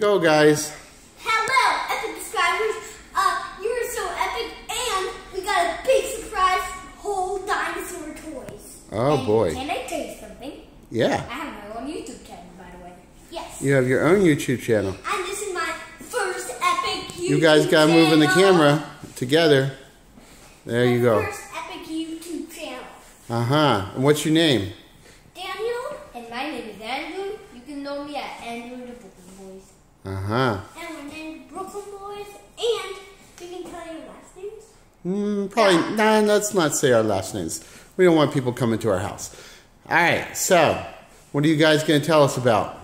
Go, guys. Hello, epic subscribers. Uh, you are so epic, and we got a big surprise: whole dinosaur toys. Oh And boy. Can I tell you something? Yeah. I have my own YouTube channel, by the way. Yes. You have your own YouTube channel. And this is my first epic YouTube You guys gotta move in the camera together. There you go. First epic YouTube channel. Uh huh. And what's your name? Daniel, And my name is Andrew. You can know me at Andrew the Boys. Uh huh. and we're named Brooklyn Boys, and you can tell your last names. Mm, probably. Nah, let's not say our last names. We don't want people coming to our house. All right. So, what are you guys gonna tell us about?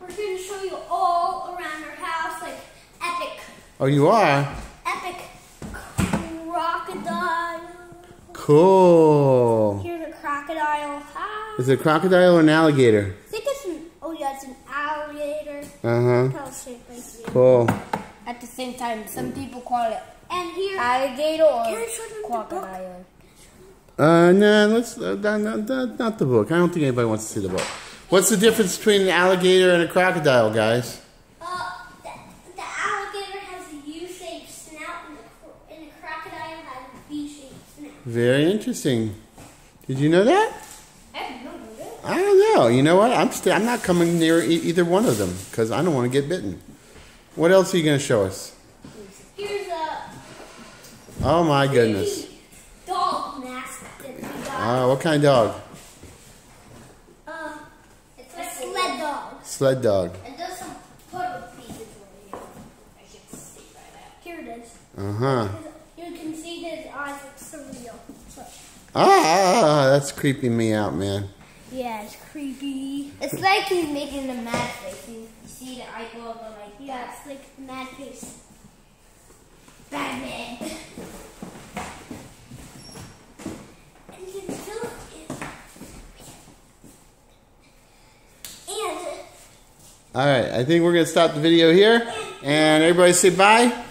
We're going to show you all around our house, like epic, Oh, you are. epic crocodile. Cool. Here's a crocodile. Hi. Is it a crocodile or an alligator? I think it's an, oh yeah, it's an alligator. Uh huh. Tell shape right here. Cool. At the same time, some people call it And here, alligator or Can I show them the book? crocodile. Uh, no, let's uh, no, no, no, not the book. I don't think anybody wants to see the book. What's the difference between an alligator and a crocodile, guys? uh, the, the alligator has a U-shaped snout, and the, and the crocodile has a V-shaped snout. Very interesting. Did you know that? I don't know that. I don't know. You know what? I'm st- I'm not coming near e- either one of them because I don't want to get bitten. What else are you going to show us? Here's a Oh my goodness. dog mask that got. Uh, what kind of dog? Uh, it's a sled dog. Sled dog. And there's some puddle pieces over here. I can see by. Here it is. Uh huh. You can see his eyes look surreal. Ah, that's creeping me out, man. Yeah, it's creepy. It's like he's making a mad face. You see the eyeball go Yeah, like mad face. Batman. And you can it. And All right, I think we're going to stop the video here and everybody say bye.